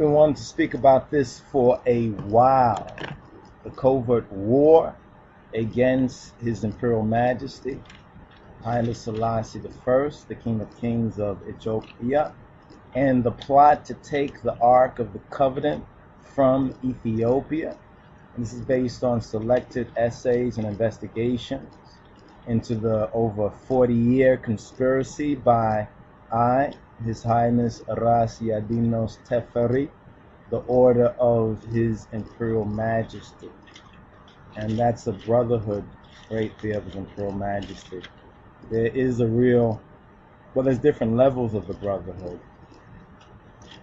been wanting to speak about this for a while. The covert war against His Imperial Majesty, Haile Selassie I, the King of Kings of Ethiopia, and the plot to take the Ark of the Covenant from Ethiopia. And this is based on selected essays and investigations into the over 40 year conspiracy by I, His Highness Ras Yadinos Teferi, the Order of His Imperial Majesty. And that's a brotherhood right there of His Imperial Majesty. There is a real, well, there's different levels of the brotherhood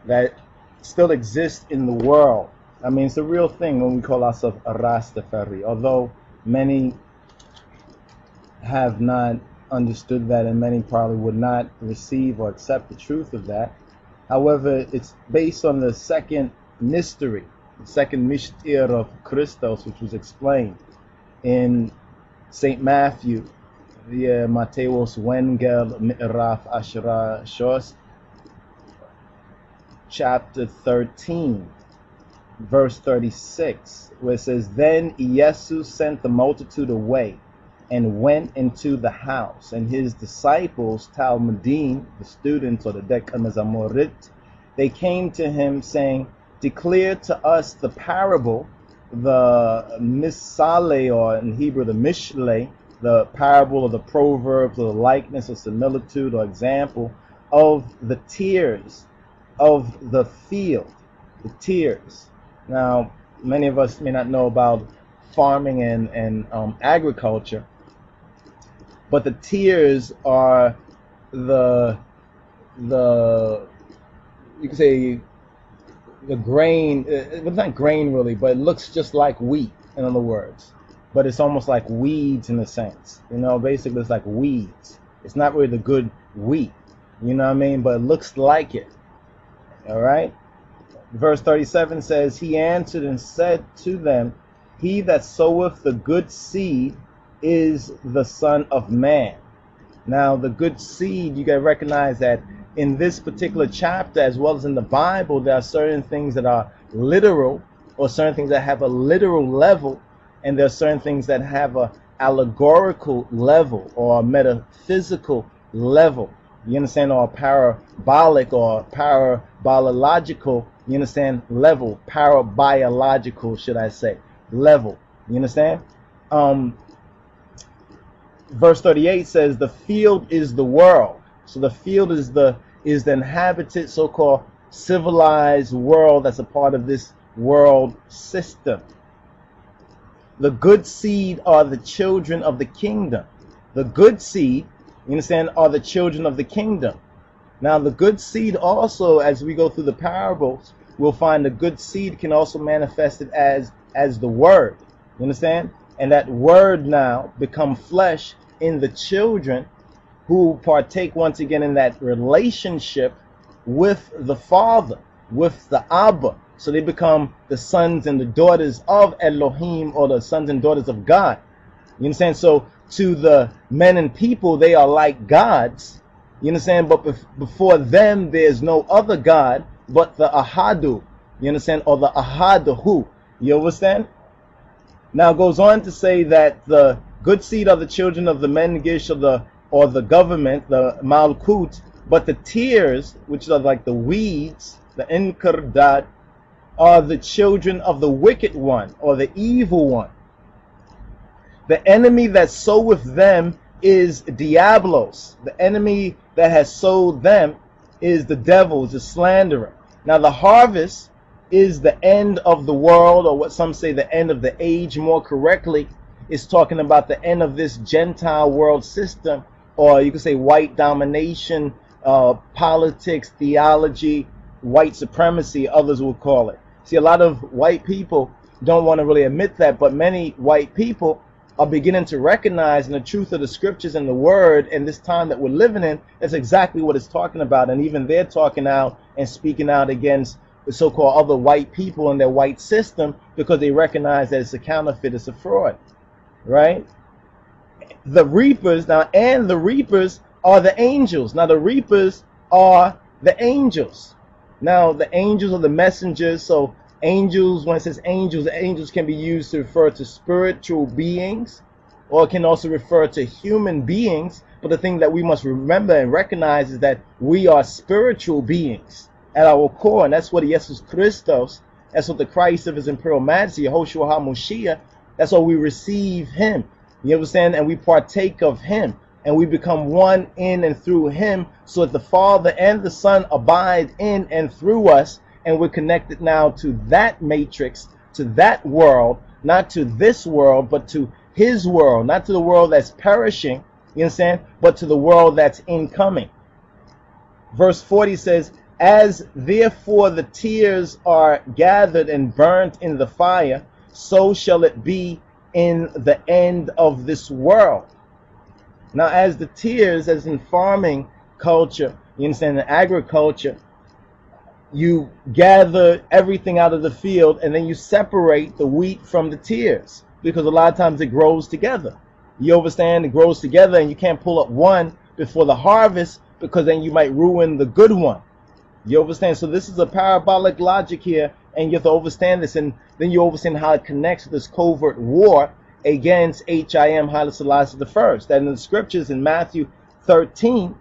that still exists in the world. I mean, it's a real thing when we call ourselves a Rastafari, although many have not understood that and many probably would not receive or accept the truth of that. However, it's based on the second mystery, the second mystere of Christos, which was explained in St. Matthew, the uh, Mateos Wengel Mi'raf Ashra Shos, chapter 13, verse 36, where it says, Then Jesus sent the multitude away and went into the house, and his disciples, Talmudim, the students or the Decanazamorit, they came to him saying, Declare to us the parable, the misale, or in Hebrew, the mishle, the parable or the proverbs or the likeness or similitude or example of the tares of the field, the tares. Now, many of us may not know about farming and, and um, agriculture, but the tares are the the you could say the grain uh, it's not grain really but it looks just like wheat in other words. But it's almost like weeds in a sense you know basically it's like weeds. It's not really the good wheat you know what i mean? But it looks like it all right? Verse 37 says he answered and said to them he that soweth the good seed is the Son of Man. Now, the good seed, you got to recognize that in this particular chapter, as well as in the Bible, there are certain things that are literal, or certain things that have a literal level, and there are certain things that have a allegorical level or a metaphysical level. You understand, or a parabolic or parabiological, you understand, level, parabiological, should I say, level. You understand? Um, verse 38 says the field is the world. So the field is the is the inhabited so-called civilized world that's a part of this world system. The good seed are the children of the kingdom. The good seed you understand are the children of the kingdom. Now the good seed also as we go through the parables we'll find the good seed can also manifest it as as the word. You understand and that word now become flesh in the children who partake once again in that relationship with the Father, with the Abba. So they become the sons and the daughters of Elohim or the sons and daughters of God. You understand? So to the men and people, they are like gods. You understand? But before them, there's no other God but the Ahadu. You understand? Or the Ahadahu. You understand? Now goes on to say that the good seed are the children of the Mengish of the or the government, the Malkut, but the tares, which are like the weeds, the Inkardat, are the children of the wicked one or the evil one. The enemy that soweth them is Diablos. The enemy that has sowed them is the devil, the slanderer. Now the harvest is the end of the world, or what some say the end of the age more correctly, is talking about the end of this Gentile world system, or you could say white domination, uh, politics, theology, white supremacy, others will call it. See, a lot of white people don't want to really admit that, but many white people are beginning to recognize in the truth of the scriptures and the word in this time that we're living in, that's exactly what it's talking about. And even they're talking out and speaking out against the so-called other white people in their white system because they recognize that it's a counterfeit, it's a fraud, right? The reapers now, and the reapers are the angels. Now the reapers are the angels. Now, the angels are the messengers. So, angels, when it says angels, angels can be used to refer to spiritual beings or it can also refer to human beings. But the thing that we must remember and recognize is that we are spiritual beings at our core, and that's what Jesus Christos, that's what the Christ of His Imperial Majesty, Yehoshua HaMoshiach, that's what we receive Him. You understand? And we partake of Him, and we become one in and through Him, so that the Father and the Son abide in and through us, and we're connected now to that matrix, to that world, not to this world, but to His world, not to the world that's perishing, you understand, but to the world that's incoming. Verse 40 says, as therefore the tares are gathered and burnt in the fire, so shall it be in the end of this world. Now, as the tares, as in farming culture, you understand, in agriculture, you gather everything out of the field and then you separate the wheat from the tares because a lot of times it grows together. You understand? It grows together and you can't pull up one before the harvest because then you might ruin the good one. You understand? So this is a parabolic logic here, and you have to understand this, and then you understand how it connects to this covert war against H.I.M. Haile Selassie I. That in the scriptures in Matthew 13,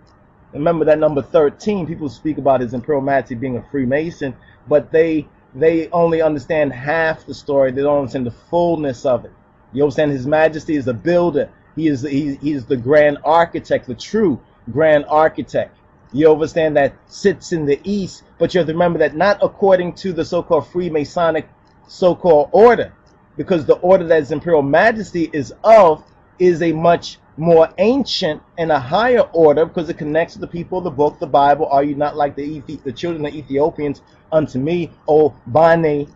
remember that number 13, people speak about his imperial majesty being a Freemason, but they they only understand half the story. They don't understand the fullness of it. You understand? His Majesty is a builder. He is he, he is the grand architect, the true grand architect. You understand that sits in the east, but you have to remember that not according to the so-called Freemasonic so-called order, because the order that His Imperial Majesty is of is a much more ancient and a higher order because it connects to the people of the book, the Bible. Are you not like the the children of Ethiopians unto me, O Bane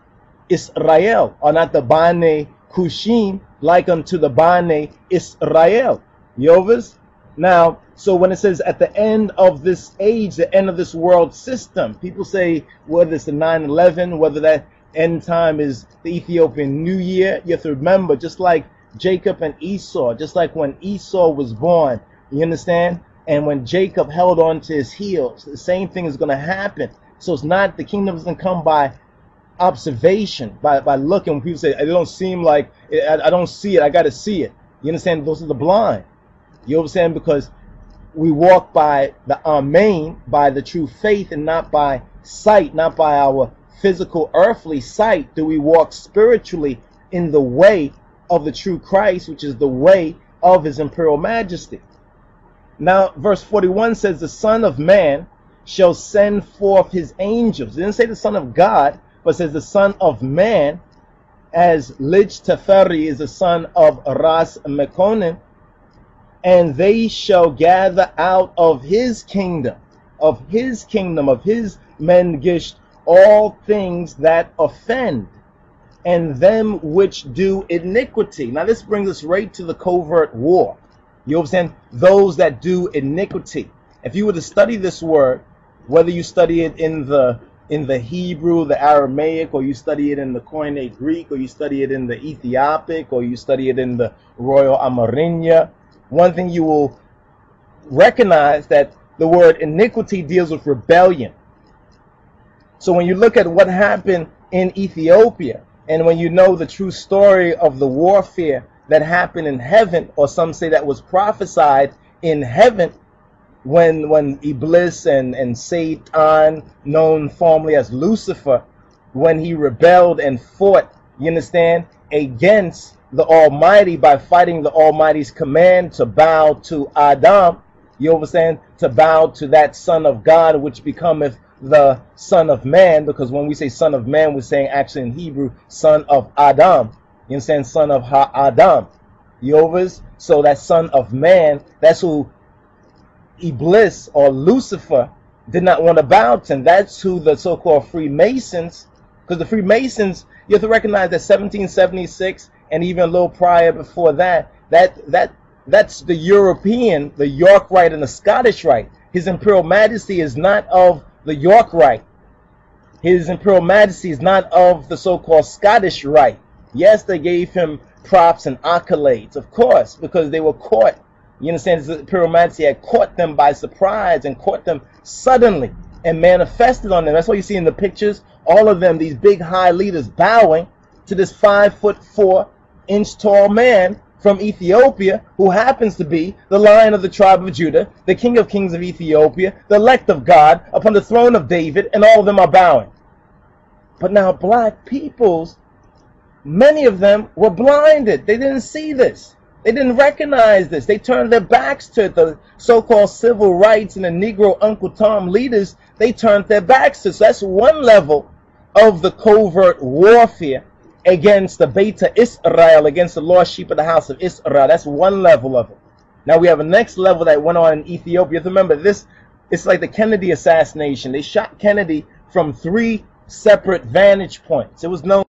Israel? Are not the Bane Kushim like unto the Bane Israel? Yovas? Now, so when it says at the end of this age, the end of this world system, people say whether it's the 9-11, whether that end time is the Ethiopian New Year, you have to remember, just like Jacob and Esau, just like when Esau was born, you understand? And when Jacob held on to his heels, the same thing is going to happen. So it's not, the kingdom doesn't come by observation, by, by looking. When people say, it don't seem like, I, I don't see it, I got to see it. You understand? Those are the blind. You understand? Because we walk by the Amen, by the true faith, and not by sight, not by our physical earthly sight, do we walk spiritually in the way of the true Christ, which is the way of his imperial majesty. Now, verse 41 says, The Son of Man shall send forth his angels. It didn't say the Son of God, but says the Son of Man, as Lij Teferi is the son of Ras Mekonnen, and they shall gather out of his kingdom, of his kingdom, of his mengisht, all things that offend, and them which do iniquity. Now, this brings us right to the covert war. You understand? Those that do iniquity. If you were to study this word, whether you study it in the in the Hebrew, the Aramaic, or you study it in the Koine Greek, or you study it in the Ethiopic, or you study it in the Royal Amerindia, one thing you will recognize that the word iniquity deals with rebellion. So when you look at what happened in Ethiopia, and when you know the true story of the warfare that happened in heaven, or some say that was prophesied in heaven, when when Iblis and, and Satan, known formerly as Lucifer, when he rebelled and fought, you understand, against the Almighty by fighting the Almighty's command to bow to Adam. You understand? To bow to that Son of God, which becometh the Son of Man, because when we say Son of Man, we're saying actually in Hebrew, Son of Adam. You understand? Son of Ha Adam. Yovas. So that Son of Man, that's who Iblis or Lucifer did not want to bow to. And that's who the so-called Freemasons, because the Freemasons, you have to recognize that 1776 and even a little prior before that, that that that's the European, the York Rite and the Scottish Rite. His Imperial Majesty is not of the York Rite. His Imperial Majesty is not of the so-called Scottish Rite. Yes, they gave him props and accolades, of course, because they were caught. You understand? His Imperial Majesty had caught them by surprise and caught them suddenly. and manifested on them. That's why you see in the pictures all of them, these big high leaders bowing to this five foot four inch tall man from Ethiopia who happens to be the lion of the tribe of Judah, the king of kings of Ethiopia, the elect of God upon the throne of David, and all of them are bowing. But now, black peoples, many of them were blinded. They didn't see this. They didn't recognize this. They turned their backs to the so-called civil rights and the Negro Uncle Tom leaders. They turned their backs to. So that's one level of the covert warfare against the Beta Israel, against the lost sheep of the house of Israel. That's one level of it. Now we have a next level that went on in Ethiopia. Remember, this it's like the Kennedy assassination. They shot Kennedy from three separate vantage points. It was known